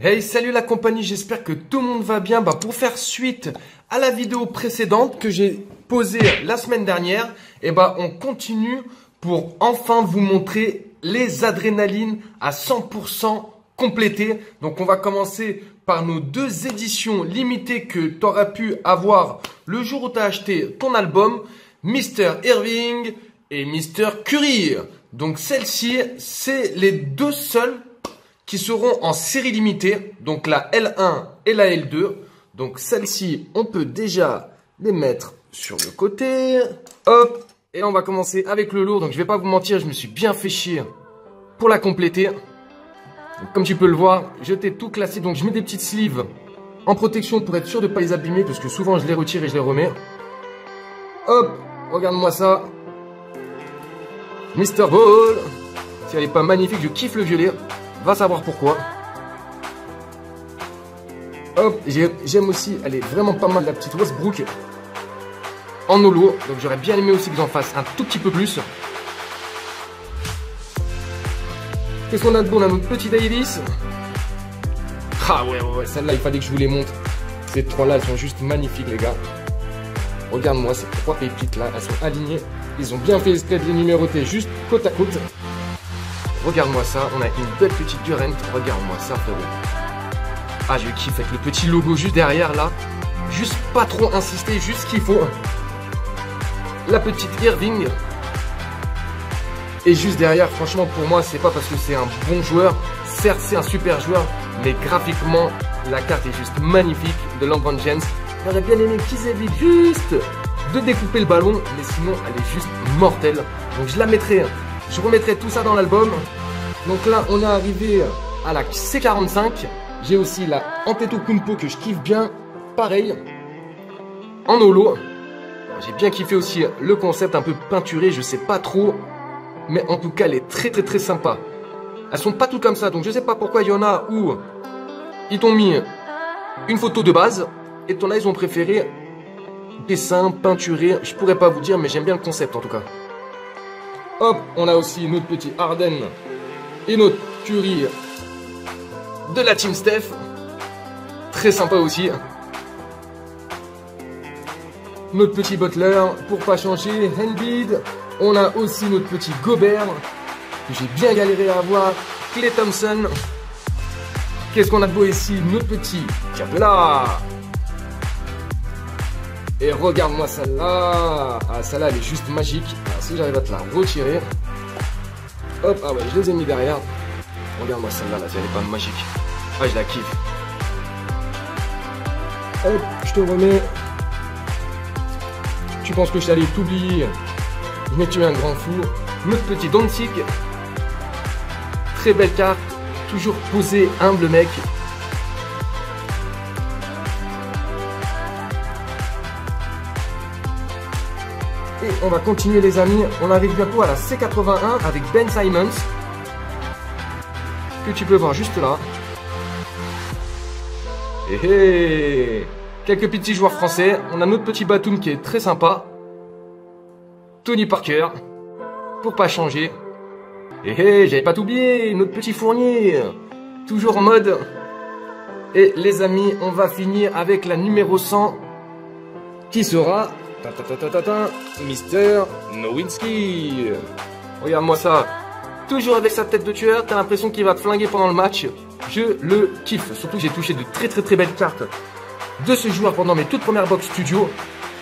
Hey, salut la compagnie, j'espère que tout le monde va bien. Bah, pour faire suite à la vidéo précédente que j'ai posée la semaine dernière, et bah, on continue pour enfin vous montrer les adrénalines à 100% complétées. Donc, on va commencer par nos deux éditions limitées que tu auras pu avoir le jour où tu as acheté ton album, Mr. Irving et Mr. Curry. Donc, celles-ci, c'est les deux seules qui seront en série limitée, donc la L1 et la L2. Donc celle-ci, on peut déjà les mettre sur le côté. Hop, et on va commencer avec le lourd. Donc je vais pas vous mentir, je me suis bien fait chier pour la compléter. Comme tu peux le voir, je t'ai tout classé. Donc je mets des petites sleeves en protection pour être sûr de ne pas les abîmer, parce que souvent je les retire et je les remets. Hop, regarde-moi ça. Mr. Ball. Si elle est pas magnifique, je kiffe le violet. Va savoir pourquoi. Hop, j'aime aussi, elle est vraiment pas mal la petite Westbrook en holo. Donc j'aurais bien aimé aussi que j'en fasse un tout petit peu plus. Qu'est-ce qu'on a de bon notre petit Davis. Ah ouais, ouais, ouais, celle-là, il fallait que je vous les montre. Ces trois-là, elles sont juste magnifiques, les gars. Regarde-moi ces trois pépites là, elles sont alignées. Ils ont bien fait exprès de les juste côte à côte. Regarde-moi ça, on a une belle petite Durant. Regarde-moi ça, frérot. Ah, je kiffe avec le petit logo juste derrière là. Juste pas trop insister, juste ce qu'il faut. La petite Irving. Et juste derrière, franchement, pour moi, c'est pas parce que c'est un bon joueur. Certes, c'est un super joueur, mais graphiquement, la carte est juste magnifique de Longron Jens. J'aurais bien aimé qu'ils évitent juste de découper le ballon, mais sinon, elle est juste mortelle. Donc, je la mettrai je remettrai tout ça dans l'album. Donc là, on est arrivé à la C45. J'ai aussi la Antetokounmpo que je kiffe bien. Pareil, en holo. J'ai bien kiffé aussi le concept un peu peinturé, je sais pas trop. Mais en tout cas, elle est très très très sympa. Elles sont pas toutes comme ça, donc je sais pas pourquoi il y en a où ils t'ont mis une photo de base. Et ton là, ils ont préféré dessin, peinturé. Je pourrais pas vous dire, mais j'aime bien le concept en tout cas. Hop, on a aussi notre petit Arden et notre Curie de la Team Steph. Très sympa aussi. Notre petit Butler, pour pas changer, Handbid. On a aussi notre petit Gobert, que j'ai bien galéré à avoir. Clay Thompson. Qu'est-ce qu'on a de beau ici Notre petit Capella. Et regarde-moi celle-là. Ah, celle-là, elle est juste magique. Alors, si j'arrive à te la retirer. Hop, ah ouais, je les ai mis derrière. Regarde-moi celle-là, là, elle est pas magique. Ah, je la kiffe. Hop, je te remets. Tu penses que je t'allais t'oublier? Un grand fou. Notre petit Doncic. Très belle carte. Toujours posé, humble mec. Et on va continuer les amis, on arrive bientôt à la C81 avec Ben Simons. Que tu peux voir juste là. Et hey Quelques petits joueurs français. On a notre petit Batum qui est très sympa. Tony Parker. Pour pas changer. Et hey, j'avais pas oublié, notre petit Fournier. Toujours en mode. Et les amis, on va finir avec la numéro 100. Qui sera Mister Nowinski. Regarde-moi ça. Toujours avec sa tête de tueur, t'as l'impression qu'il va te flinguer pendant le match. Je le kiffe. Surtout que j'ai touché de très très très belles cartes de ce joueur pendant mes toutes premières box studio.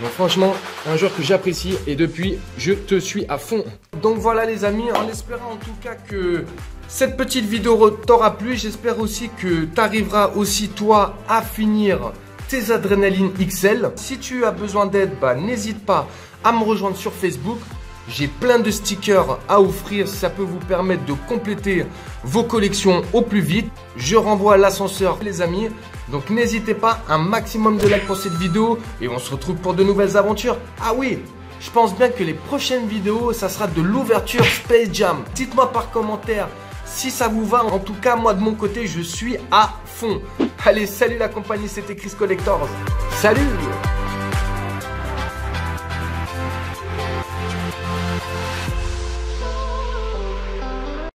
Franchement, un joueur que j'apprécie et depuis, je te suis à fond. Donc voilà les amis, en espérant en tout cas que cette petite vidéo t'aura plu. J'espère aussi que tu arriveras aussi toi à finir tes adrénalines XL. Si tu as besoin d'aide, bah, n'hésite pas à me rejoindre sur Facebook. J'ai plein de stickers à offrir, ça peut vous permettre de compléter vos collections au plus vite. Je renvoie l'ascenseur les amis. Donc n'hésitez pas, un maximum de likes pour cette vidéo et on se retrouve pour de nouvelles aventures. Ah oui, je pense bien que les prochaines vidéos, ça sera de l'ouverture Space Jam. Dites-moi par commentaire si ça vous va. En tout cas, moi de mon côté, je suis à fond. Allez, salut la compagnie, c'était Chris Collectors. Salut Bye.